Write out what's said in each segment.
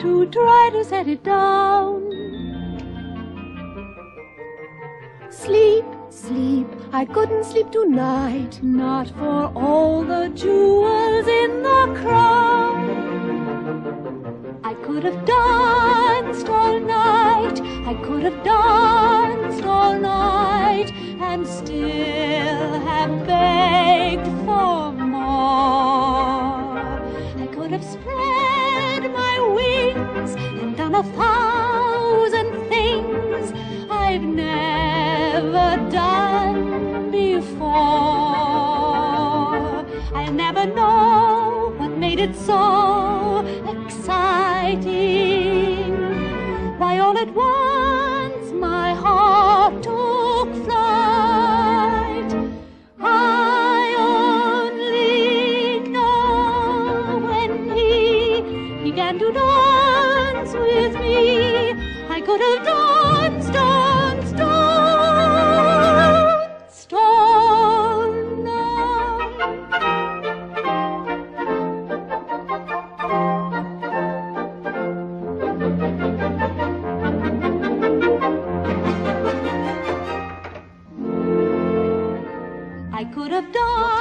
to try to set it down. Sleep, sleep, I couldn't sleep tonight. Not for all the jewels in the crown. I could have danced all night. I could have danced all night and still have begged for done a thousand things I've never done before. I'll never know what made it so exciting. Why all at once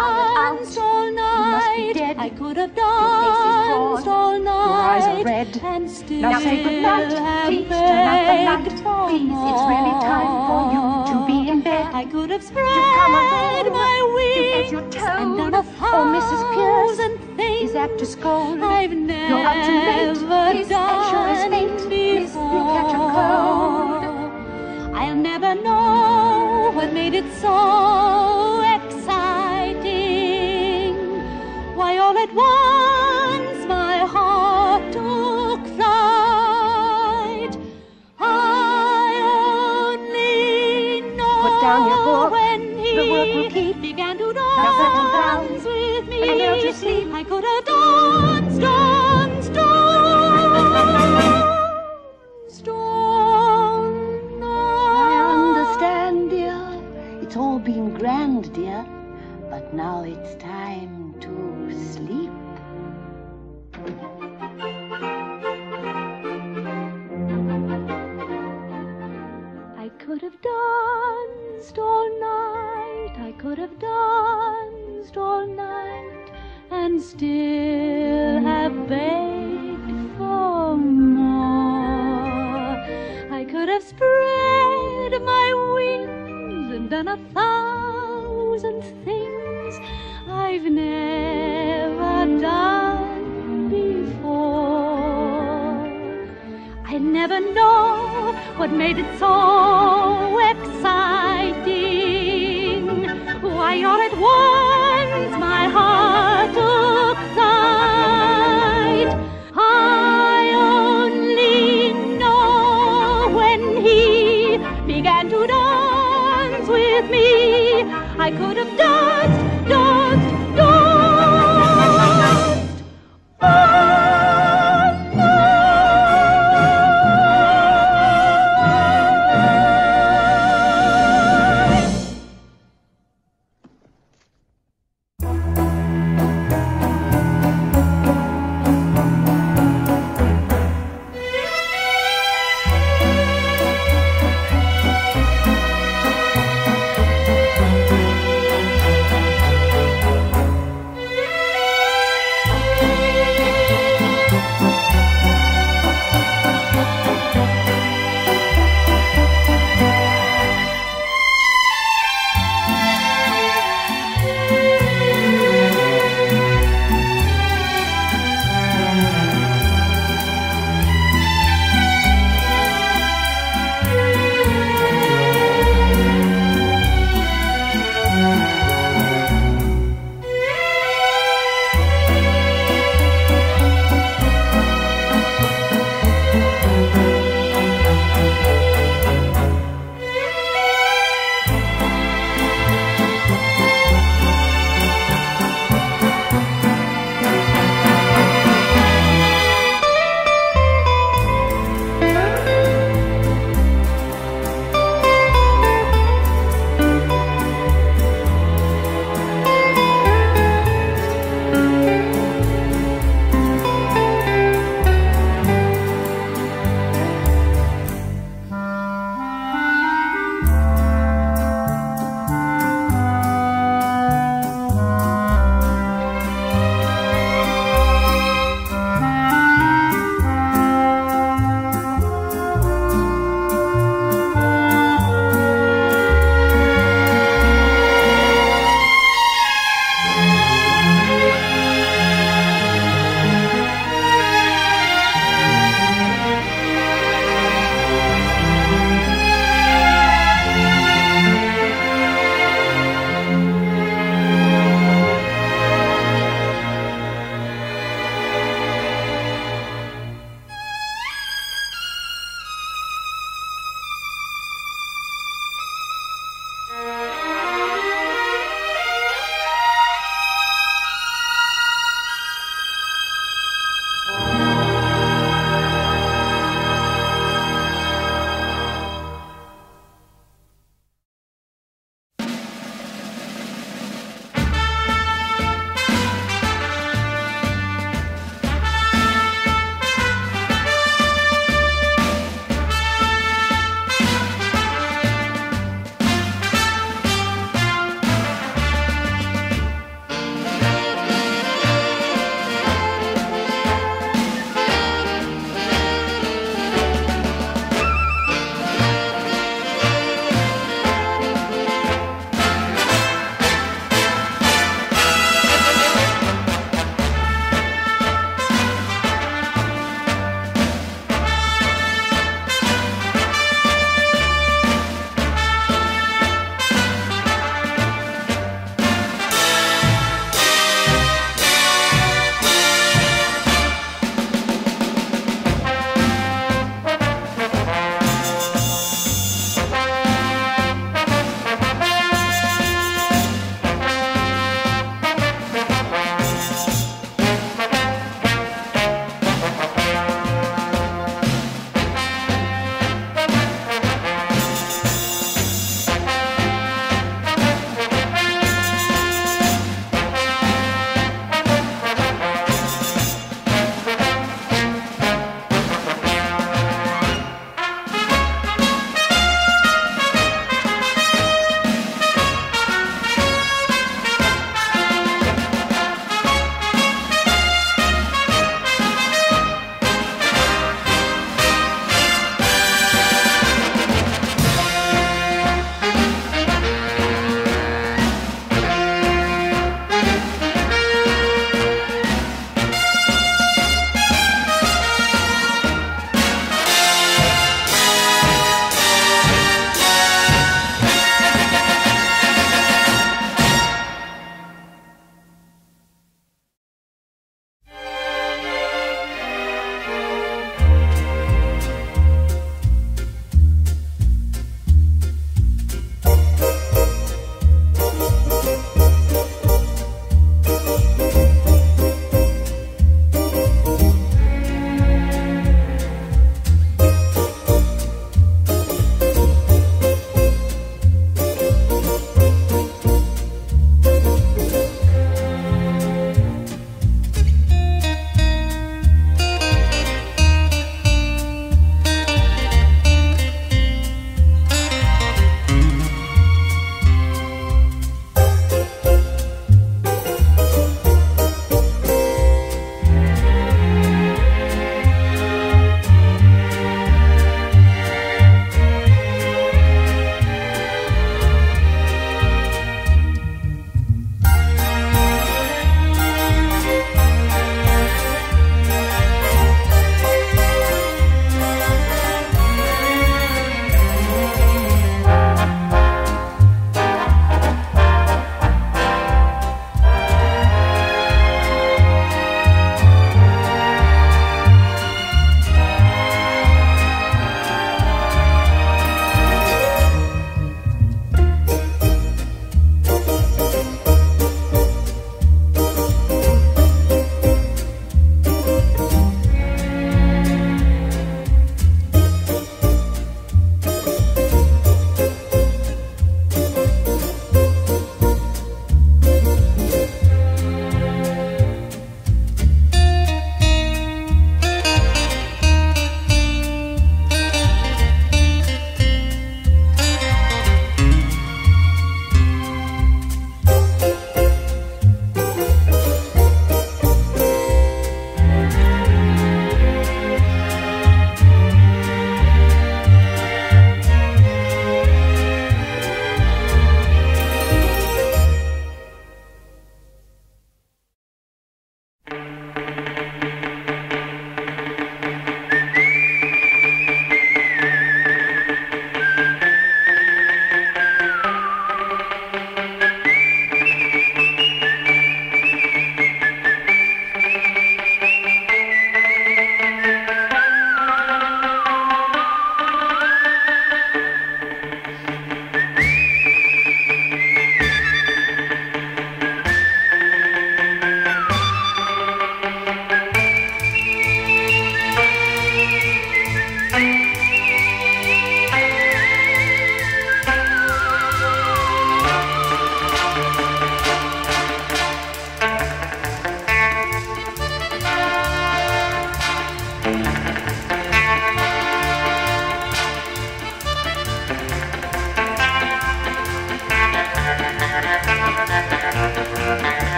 danced all night. I could have danced all night. eyes are red. And still Now say good night. Please turn out the light. Please, it's really time for you to be in bed. I could have come spread alone. my You wings had your and done a Oh, Mrs. Pearce things is apt to scold. I've You're out too late. never Miss, as sure as fate, Miss, you'll catch a cold. I'll never know what made it so I could have danced, danced, danced all night. I understand, dear. It's all been grand, dear. But now it's time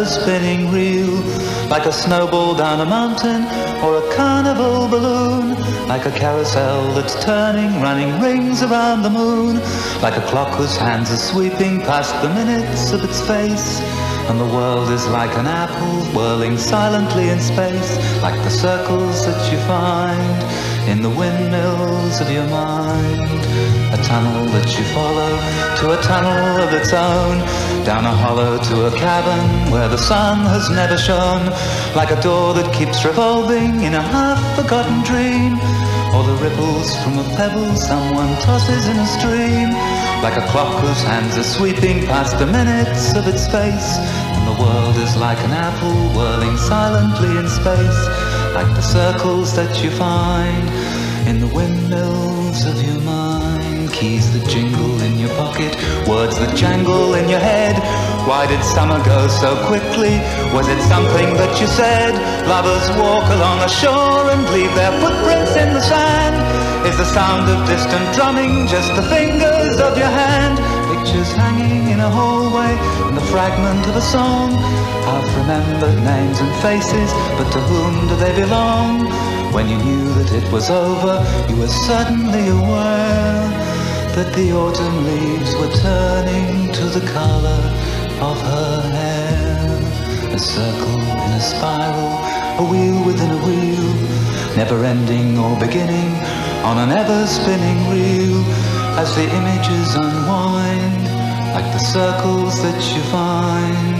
an spinning reel, like a snowball down a mountain or a carnival balloon, like a carousel that's turning, running rings around the moon, like a clock whose hands are sweeping past the minutes of its face. And the world is like an apple whirling silently in space, like the circles that you find in the windmills of your mind. A tunnel that you follow to a tunnel of its own, down a hollow to a cavern where the sun has never shone, like a door that keeps revolving in a half-forgotten dream, or the ripples from a pebble someone tosses in a stream, like a clock whose hands are sweeping past the minutes of its face, and the world is like an apple whirling silently in space, like the circles that you find in the windmills of your mind. Keys that jingle in your pocket, words that jangle in your head. Why did summer go so quickly? Was it something that you said? Lovers walk along a shore and leave their footprints in the sand. Is the sound of distant drumming just the fingers of your hand? Pictures hanging in a hallway and the fragment of a song. I've remembered names and faces, but to whom do they belong? When you knew that it was over, you were suddenly aware that the autumn leaves were turning to the color of her hair. A circle in a spiral, a wheel within a wheel, never ending or beginning on an ever spinning reel as the images unwind like the circles that you find